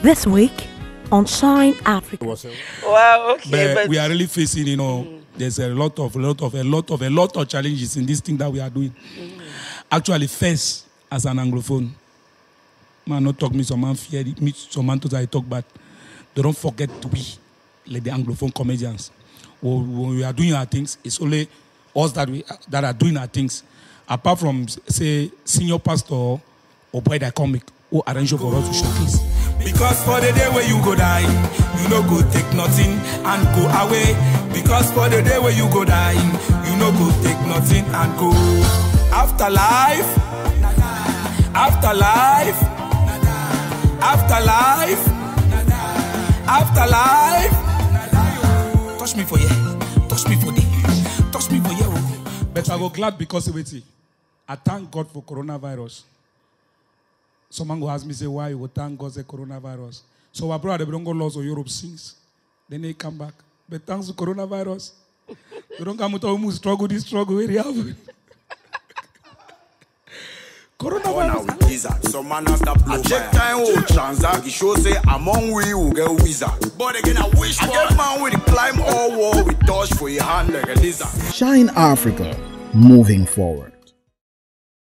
This week on Shine Africa. Wow, okay. but, But, we are really facing, you know, mm. there's a lot of, a lot of, a lot of, a lot of challenges in this thing that we are doing. Mm. Actually, first, as an Anglophone, man, not talk me, some man fear, me, some man to I talk, but they don't forget to be like the Anglophone comedians. When, when we are doing our things, it's only us that we that are doing our things. Apart from, say, senior pastor or boy that comic who arrange for us to showcase. Because for the day where you go die, you no go take nothing and go away. Because for the day where you go die, you no go take nothing and go. Afterlife, afterlife, afterlife, afterlife. Touch me for here, touch me for there, touch me for here. oh. But I go glad because it. I thank God for coronavirus. Someone go ask me, say, why you go thank God for coronavirus? So our brother, they don't go lost of Europe since. Then they come back. But thanks to coronavirus, they don't come to almost struggle this struggle very hard. Now coronavirus. we wizard. Some man after blow I check time oh, old transact. It show say among we will get wizard. But again, I wish I get man with climb all wall with touch for your hand like a lizard. Shine Africa, moving forward.